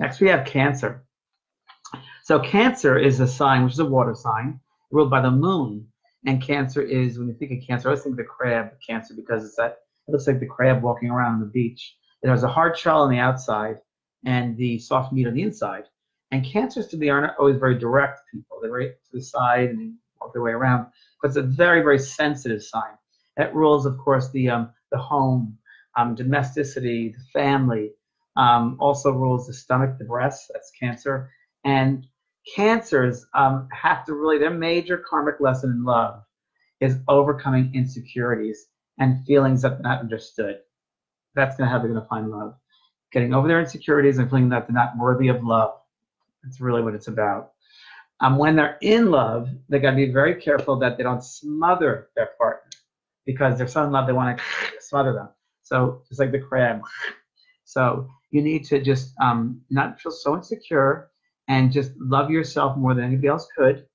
Next, we have Cancer. So Cancer is a sign, which is a water sign, ruled by the moon. And Cancer is, when you think of Cancer, I always think of the crab Cancer because it's that, it looks like the crab walking around on the beach. It has a hard shell on the outside and the soft meat on the inside. And Cancers, to be honest, are always very direct people. They're right to the side and walk their way around. But it's a very, very sensitive sign. It rules, of course, the um, the home, um, domesticity, the family. Um, also rules the stomach, the breast. That's Cancer. And Cancers um, have to really their major karmic lesson in love is overcoming insecurities and feelings that they're not understood. That's gonna how they're gonna find love. Getting over their insecurities and feeling that they're not worthy of love. That's really what it's about. Um, when they're in love, they got to be very careful that they don't smother their partner because they're so in love they want to smother them. So just like the crab. So you need to just um, not feel so insecure and just love yourself more than anybody else could.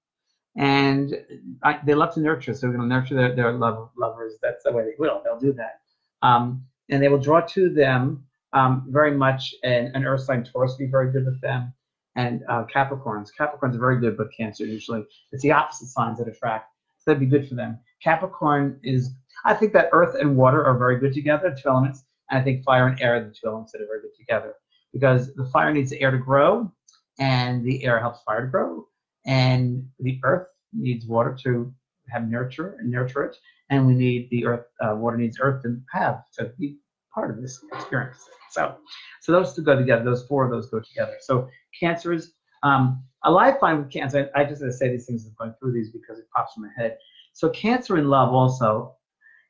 And I, they love to nurture, so we're going to nurture their, their love, lovers. That's the way they will. They'll do that. Um, and they will draw to them um, very much an, an earth sign Taurus would be very good with them and uh, Capricorns. Capricorns are very good with Cancer usually. It's the opposite signs that attract. So that'd be good for them. Capricorn is, I think that Earth and water are very good together, two elements. And I think fire and air are the two elements that are very good together because the fire needs the air to grow, and the air helps fire to grow, and the Earth needs water to have nurture and nurture it, and we need the Earth. Uh, water needs Earth to have to be part of this experience. So, so those two go together. Those four of those go together. So cancer is um, a lifeline with cancer. I, I just say these things as I'm going through these because it pops in my head. So cancer in love also,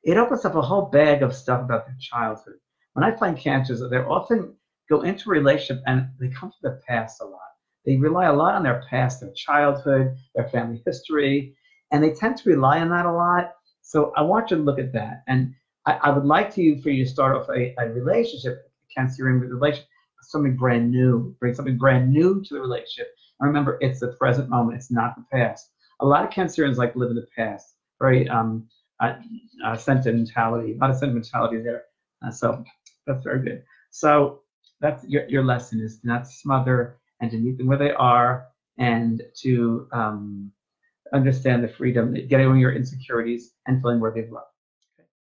it opens up a whole bag of stuff about their childhood. When I find cancers, they often go into a relationship and they come to the past a lot. They rely a lot on their past, their childhood, their family history, and they tend to rely on that a lot. So I want you to look at that. And I, I would like to for you to start off a, a relationship, a Cancerian relationship, something brand new, bring something brand new to the relationship. And remember, it's the present moment, it's not the past. A lot of Cancerians like live in the past, very um, uh, uh, sentimentality, a lot of sentimentality there. Uh, so that's very good. So that's your, your lesson is to not smother and to meet them where they are and to um, understand the freedom, getting your insecurities and feeling worthy of love.